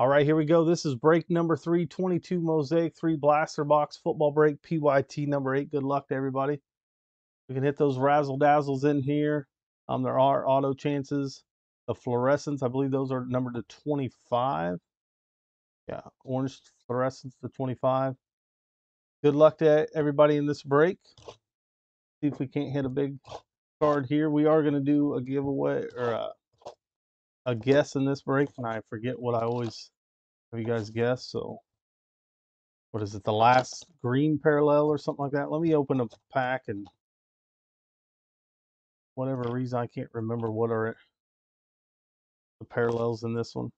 All right, here we go. This is break number three, 22 Mosaic, three blaster box football break, PYT number eight. Good luck to everybody. We can hit those razzle dazzles in here. Um, there are auto chances. The fluorescents, I believe those are numbered to 25. Yeah, orange fluorescents to 25. Good luck to everybody in this break. See if we can't hit a big card here. We are going to do a giveaway or a, a guess in this break, and I forget what I always have you guys guess. So, what is it? The last green parallel or something like that? Let me open a pack and whatever reason I can't remember what are the parallels in this one.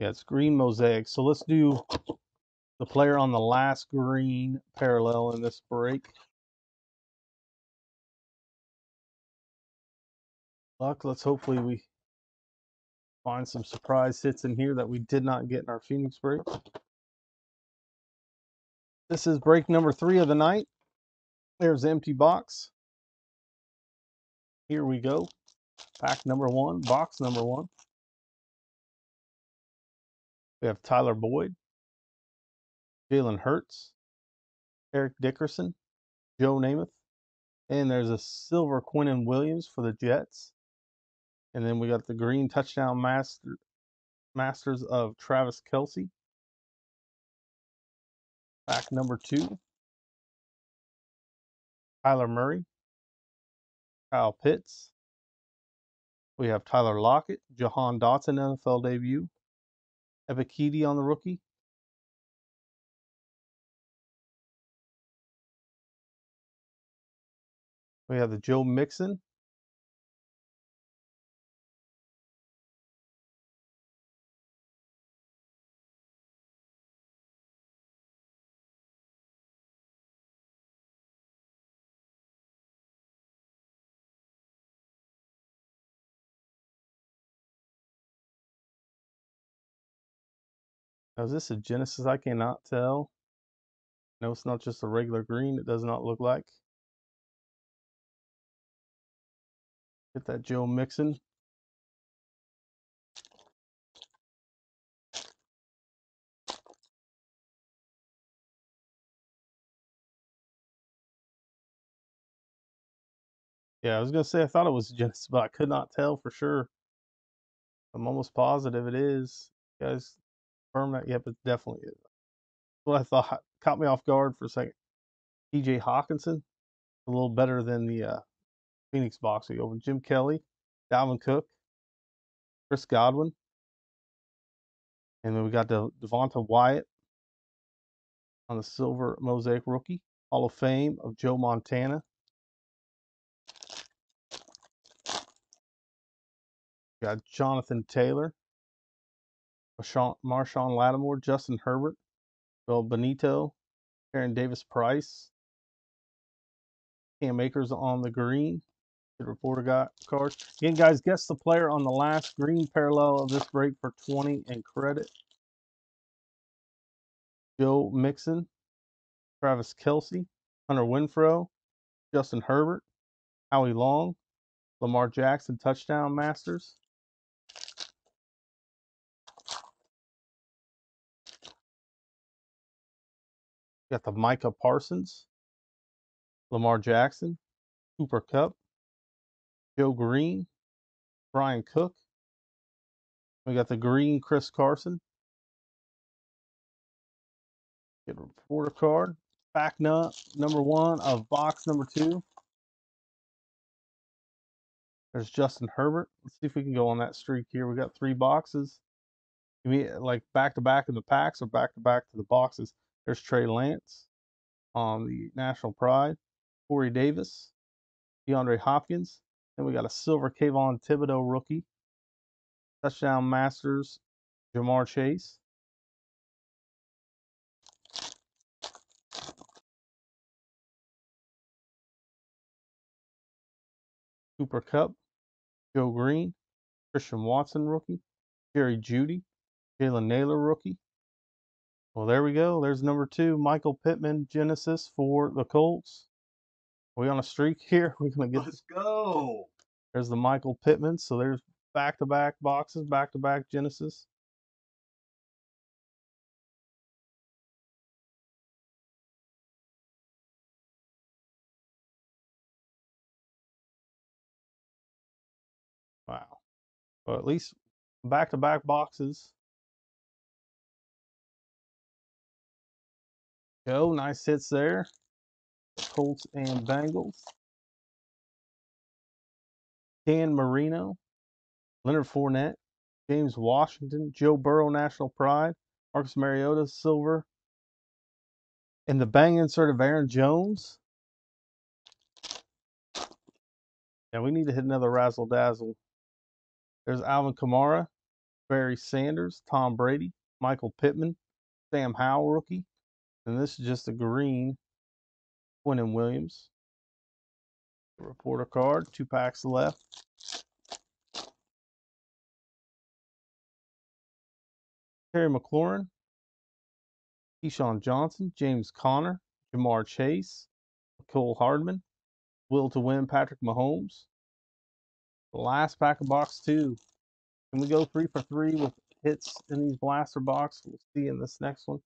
Yeah, it's green mosaic. So let's do the player on the last green parallel in this break. Luck, let's hopefully we find some surprise hits in here that we did not get in our Phoenix break. This is break number three of the night. There's the empty box. Here we go. Pack number one, box number one. We have Tyler Boyd, Jalen Hurts, Eric Dickerson, Joe Namath, and there's a silver Quinnen Williams for the Jets. And then we got the green touchdown master masters of Travis Kelce. Pack number two. Kyler Murray, Kyle Pitts. We have Tyler Lockett, Jahan Dotson NFL debut, Ebiketie on the rookie. We have the Joe Mixon. Now, is this a Genesis? I cannot tell. No, it's not just a regular green. It does not look like. Get that Joe Mixon. Yeah, I was gonna say I thought it was Genesis, but I could not tell for sure. I'm almost positive it is. You guys confirm that? Yep, it definitely is. What I thought caught me off guard for a second. TJ Hockenson, a little better than the uh, Phoenix box we opened. Jim Kelly, Dalvin Cook, Chris Godwin, and then we got the Devonte Wyatt on the silver mosaic rookie Hall of Fame of Joe Montana. got Jonathan Taylor, Marshon, Lattimore, Justin Herbert, Bill Benito, Aaron Davis Price, Cam Akers on the green. The reporter got card. Again, guys, guess the player on the last green parallel of this break for 20 and credit. Joe Mixon, Travis Kelce, Hunter Renfrow, Justin Herbert, Howie Long, Lamar Jackson touchdown masters. Got the Micah Parsons, Lamar Jackson, Cooper Kupp, Joe Greene, Brian Cook. We got the green Chris Carson. Get a reporter card. Back nut number one of box number two. There's Justin Herbert. Let's see if we can go on that streak here. We got three boxes. You mean like back to back in the packs or back to back to the boxes? There's Trey Lance on the National Pride, Corey Davis, DeAndre Hopkins. Then we got a silver Kayvon Thibodeaux rookie. Touchdown Masters, Ja'Marr Chase. Cooper Kupp, Joe Greene, Christian Watson rookie, Jerry Jeudy, Jalen Nailor rookie, well, there we go. There's number two, Michael Pittman, Genesis for the Colts. Are we on a streak here? We're gonna get. Let's go. There's the Michael Pittman. So there's back to back boxes, back to back Genesis. Wow. Well, at least back to back boxes. Go. Nice hits there. Colts and Bengals. Dan Marino, Leonard Fournette, James Washington, Joe Burrow, National Pride, Marcus Mariota, Silver, and the bang insert of Aaron Jones. Yeah, we need to hit another razzle dazzle. There's Alvin Kamara, Barry Sanders, Tom Brady, Michael Pittman, Sam Howell rookie, and this is just a green. Quinnen Williams. Reporter card, two packs left. Terry McLaurin, Keyshawn Johnson, James Conner, Ja'Marr Chase, Cole Hardman, Will to Win, Patrick Mahomes. The last pack of box two. Can we go three for three with hits in these blaster box? We'll see in this next one.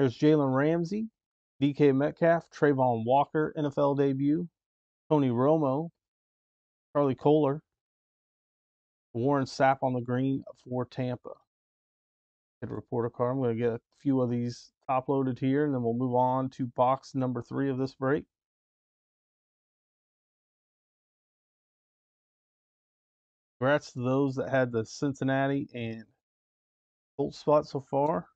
There's Jalen Ramsey, DK Metcalf, Travon Walker, NFL debut, Tony Romo, Charlie Kolar, Warren Sapp on the green for Tampa. A reporter card. I'm going to get a few of these top loaded here, and then we'll move on to box number three of this break. Congrats to those that had the Cincinnati and Colts spot so far.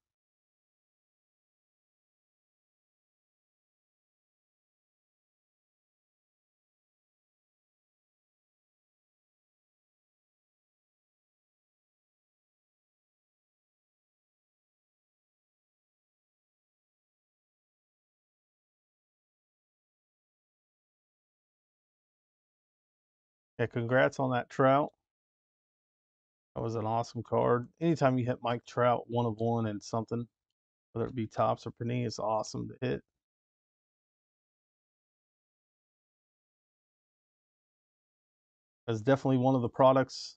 Yeah, congrats on that Trout. That was an awesome card. Anytime you hit Mike Trout one of one and something, whether it be Topps or Panini, it's awesome to hit. That's definitely one of the products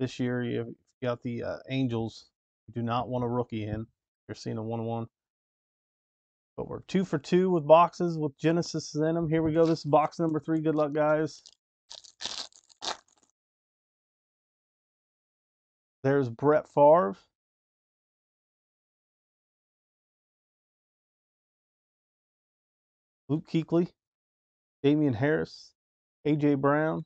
this year. You've got the uh, Angels. You do not want a rookie in. You're seeing a one-one. But we're two for two with boxes with Genesis in them. Here we go. This is box number three. Good luck, guys. There's Brett Favre. Luke Kuechly, Damien Harris, A.J. Brown,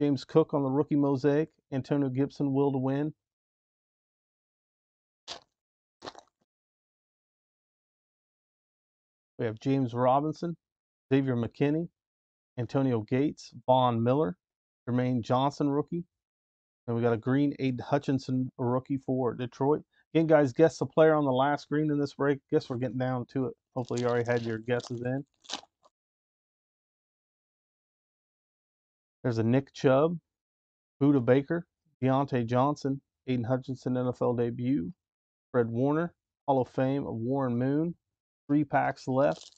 James Cook on the rookie mosaic, Antonio Gibson, will to win. We have James Robinson, Xavier McKinney, Antonio Gates, Von Miller, Jermaine Johnson, rookie, and we got a green Aidan Hutchinson rookie for Detroit. Again, guys, guess the player on the last green in this break. Guess we're getting down to it. Hopefully you already had your guesses in. There's a Nick Chubb, Budda Baker, Diontae Johnson, Aidan Hutchinson NFL debut, Fred Warner, Hall of Fame of Warren Moon. Three packs left.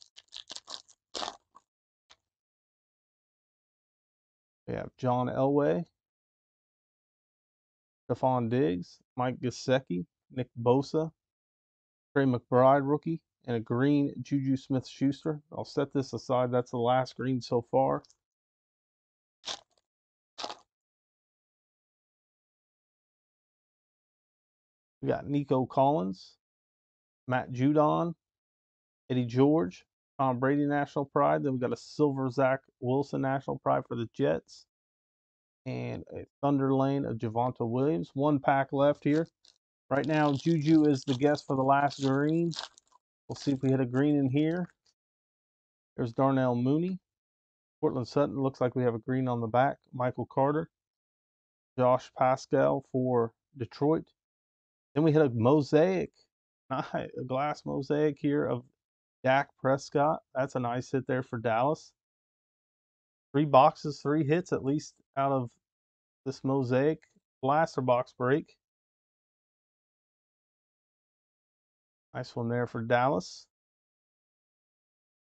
We have John Elway, Stefon Diggs, Mike Gesicki, Nick Bosa, Trey McBride rookie, and a green Juju Smith Schuster. I'll set this aside. That's the last green so far. We got Nico Collins, Matt Judon, Eddie George, Tom Brady National Pride. Then we got a silver Zach Wilson National Pride for the Jets and a Thunder Lane of Javonte Williams. One pack left here. Right now, Juju is the guest for the last green. We'll see if we hit a green in here. There's Darnell Mooney. Courtland Sutton looks like we have a green on the back. Michael Carter. Josh Paschal for Detroit. Then we hit a mosaic, a glass mosaic here of Dak Prescott. That's a nice hit there for Dallas three boxes, three hits at least out of this mosaic blaster box break. Nice one there for Dallas.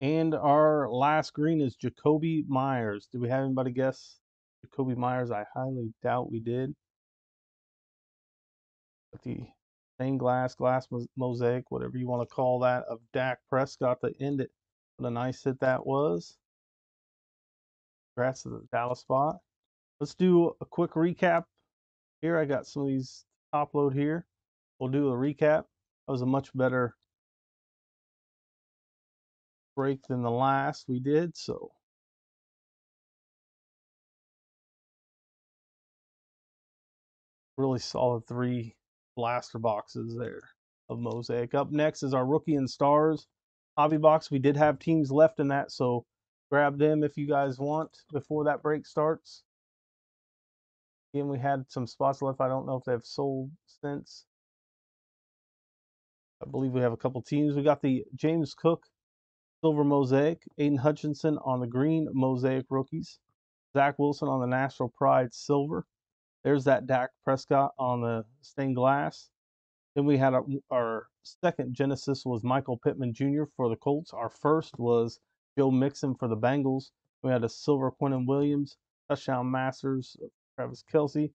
And our last green is Jakobi Meyers. Do we have anybody guess Jakobi Meyers? I highly doubt we did. But the stained glass, glass mosaic, whatever you want to call that, of Dak Prescott to end it. What a nice hit that was. Congrats to the Dallas spot. Let's do a quick recap. Here I got some of these top load here. We'll do a recap. That was a much better break than the last we did, so really solid three blaster boxes there of Mosaic. Up next is our Rookie and Stars hobby box. We did have teams left in that, so grab them if you guys want before that break starts. Again, we had some spots left. I don't know if they've sold since. I believe we have a couple teams. We got the James Cook Silver Mosaic, Aidan Hutchinson on the green Mosaic rookies, Zach Wilson on the National Pride Silver. There's that Dak Prescott on the stained glass. Then we had our, our second Genesis was Michael Pittman Jr. for the Colts. Our first was Joe Mixon for the Bengals. We had a silver Quinnen Williams, touchdown masters Travis Kelce,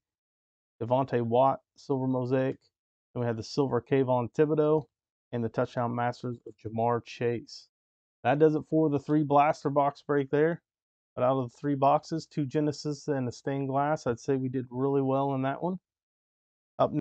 Devontae Watt, silver mosaic. Then we had the silver Kayvon Thibodeaux and the touchdown masters of Ja'Marr Chase. That does it for the three blaster box break there. But out of the three boxes, two Genesis and a stained glass, I'd say we did really well in that one.